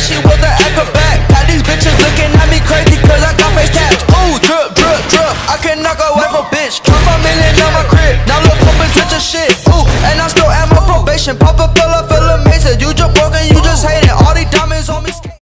she was an acrobat. got these bitches looking at me crazy cause I got face taps. Ooh, drip, drip, drip. I can knock a wife a bitch. Drop a million on my crib. Now look up and switch a shit. Ooh, and I still am my probation. Pop up